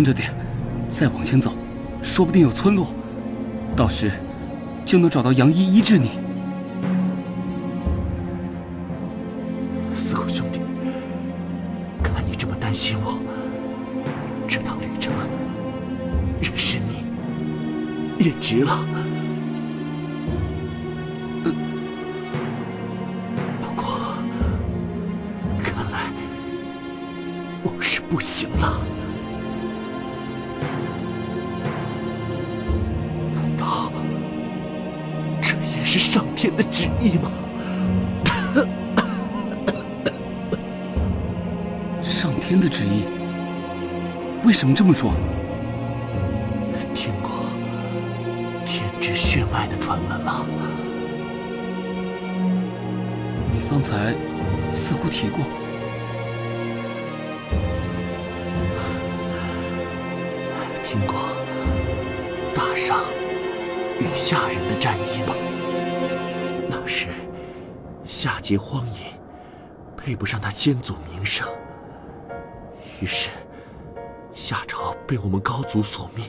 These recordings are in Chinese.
跟着点，再往前走，说不定有村落，到时就能找到杨一医治你。四狗兄弟，看你这么担心我，这趟旅程认识你也值了。不过，看来我是不行了。是上天的旨意吗？上天的旨意？为什么这么说？听过天之血脉的传闻吗？你方才似乎提过。听过大上与下人的战役吗？夏桀荒淫，配不上他先祖名声，于是夏朝被我们高祖所灭。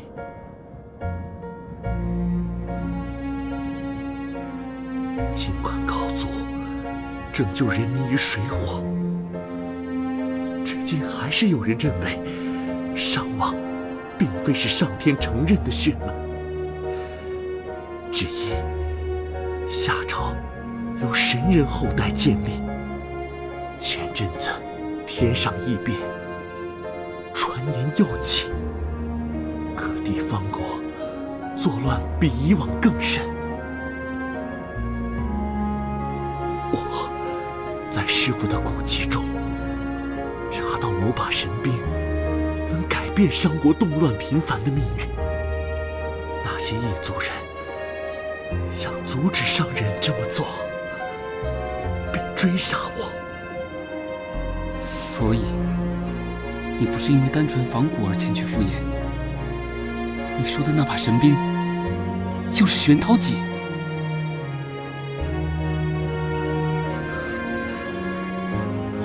尽管高祖拯救人民于水火，至今还是有人认为商王并非是上天承认的血脉，只因夏朝由神人后代建立。前阵子天上异变，传言又起，各地方国作乱比以往更甚。我在师傅的古籍中查到某把神兵能改变商国动乱频繁的命运。那些异族人想阻止商人这么做，追杀我。所以，你不是因为单纯仿古而前去赴宴。你说的那把神兵，就是玄涛戟。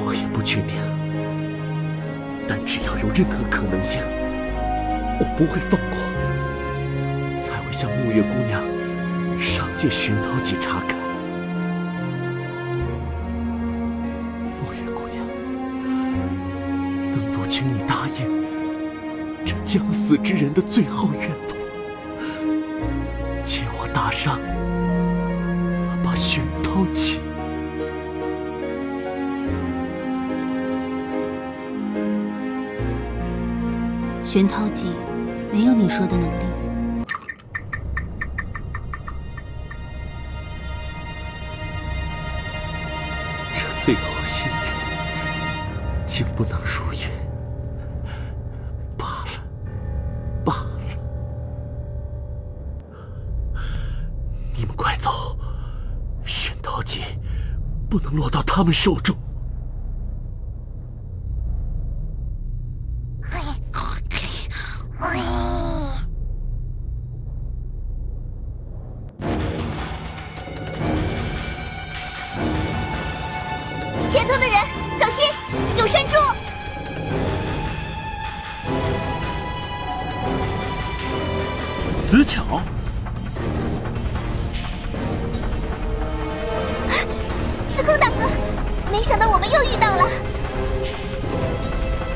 我也不确定，但只要有任何可能性，我不会放过，才会向沐月姑娘上借玄涛戟查看。答应这将死之人的最后愿望，借我大伤那把玄涛戟？玄涛戟没有你说的能力。这最后心愿竟不能你们快走，玄涛戟不能落到他们手中。空大哥，没想到我们又遇到了，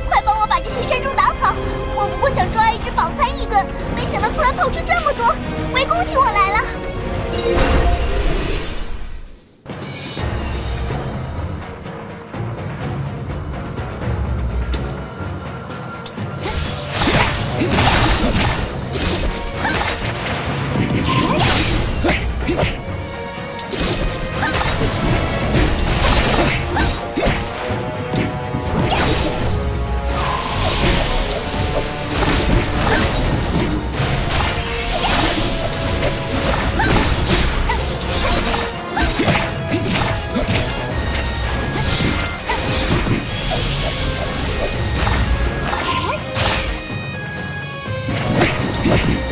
快帮我把这些山猪打好！我不过想抓一只饱餐一顿，没想到突然跑出这么多，围攻起我来了。Let me.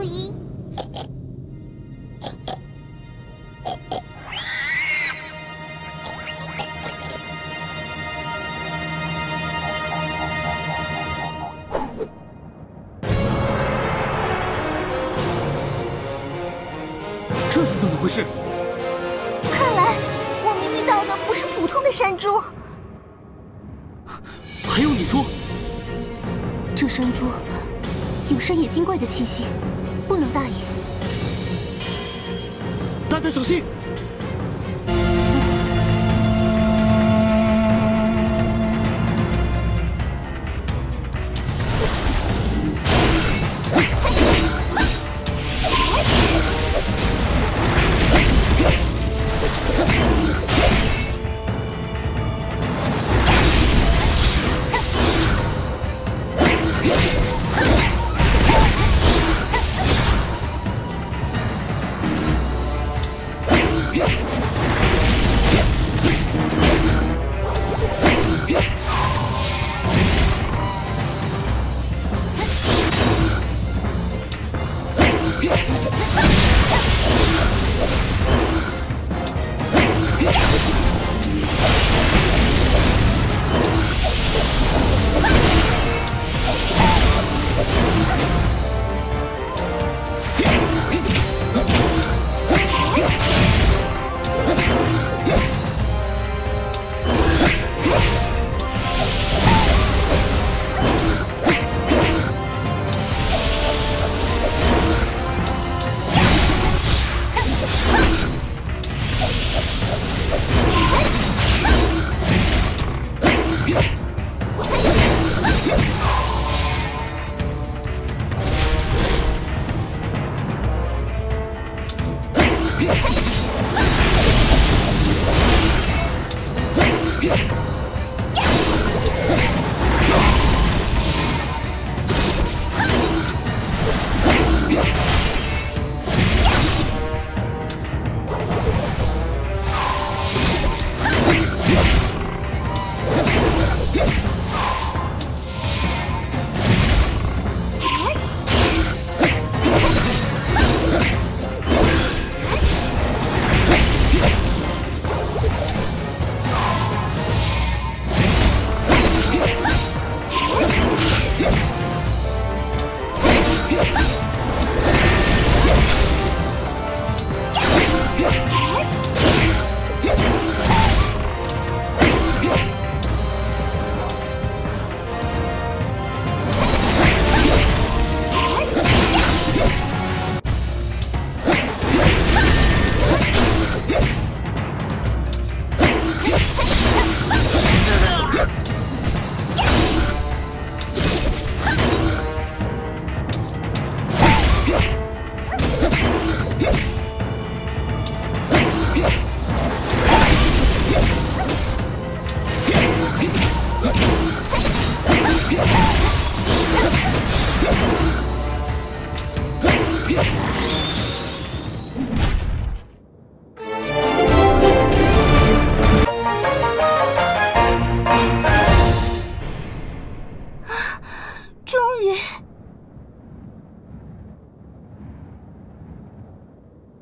嘿。这是怎么回事？看来我们遇到的不是普通的山猪，还有你说，这山猪有山野精怪的气息，不能大意。大家小心！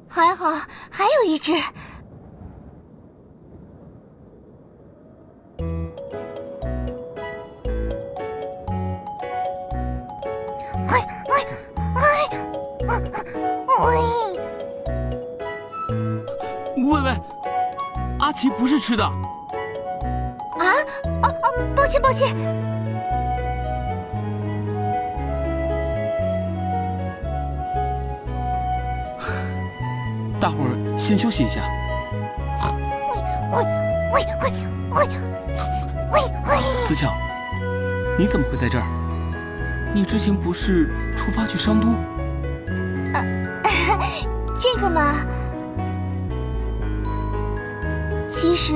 还好还有一只。吃的，啊哦哦，抱歉抱歉。大伙儿先休息一下。喂喂喂喂喂喂！子巧，你怎么会在这儿？你之前不是出发去商都？实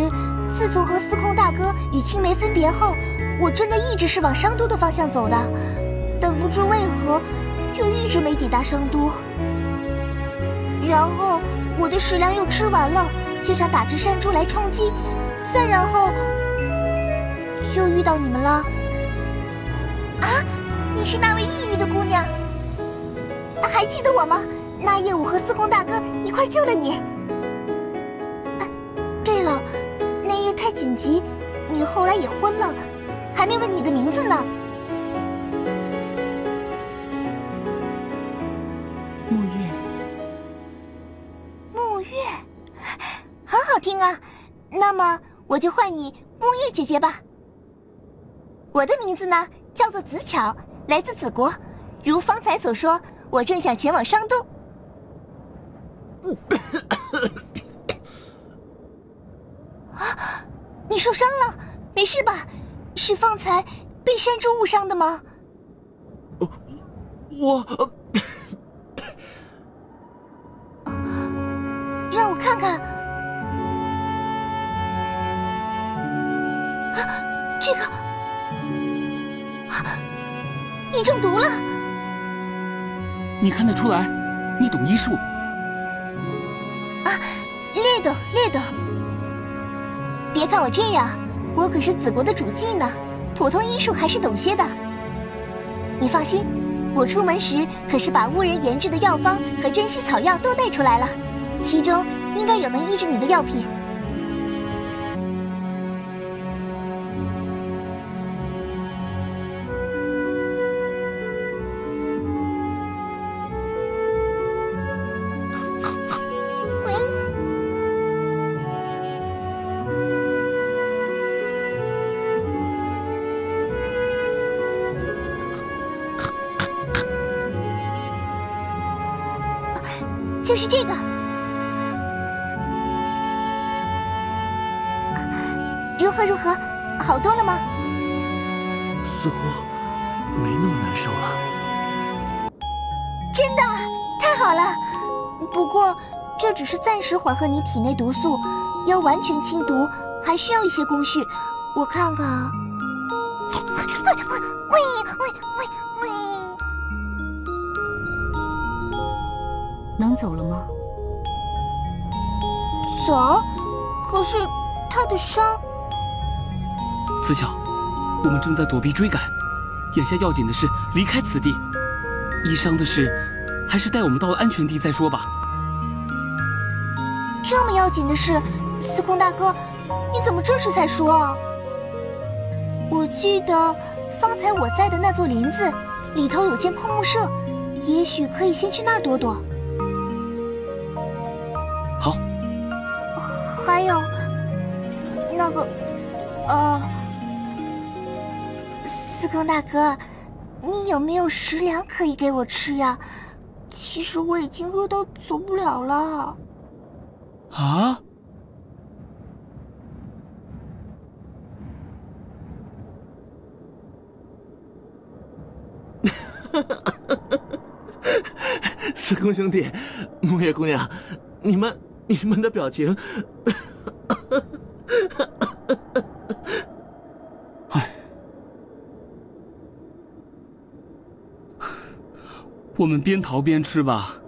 自从和司空大哥与青梅分别后，我真的一直是往商都的方向走的，但不知为何就一直没抵达商都。然后我的食粮又吃完了，就想打只山猪来充饥，再然后就遇到你们了。啊，你是那位异域的姑娘？还记得我吗？那夜我和司空大哥一块救了你。你后来也昏了，还没问你的名字呢。沐月，沐月，很好听啊。那么我就唤你沐月姐姐吧。我的名字呢，叫做子巧，来自子国。如方才所说，我正想前往商都。啊，你受伤了？没事吧？是方才被山猪误伤的吗？我，让我看看。啊，这个，啊，你中毒了。你看得出来，你懂医术。啊，略懂略懂。别看我这样，我可是子国的主祭呢，普通医术还是懂些的。你放心，我出门时可是把巫人研制的药方和珍稀草药都带出来了，其中应该有能医治你的药品。就是这个，如何如何，好多了吗？似乎没那么难受了。真的，太好了。不过这只是暂时缓和你体内毒素，要完全清毒还需要一些工序。我看看啊，喂喂喂喂喂，能走了吗？走。可是他的伤，子乔，我们正在躲避追赶，眼下要紧的是离开此地。医伤的事，还是待我们到了安全地再说吧。这么要紧的事，司空大哥，你怎么这时才说啊？我记得方才我在的那座林子里头有间空木舍，也许可以先去那儿躲躲。好，还有那个，呃，司空大哥，你有没有食粮可以给我吃呀？其实我已经饿到走不了了。啊？司空兄弟，木叶姑娘，你们你们的表情，我们边逃边吃吧。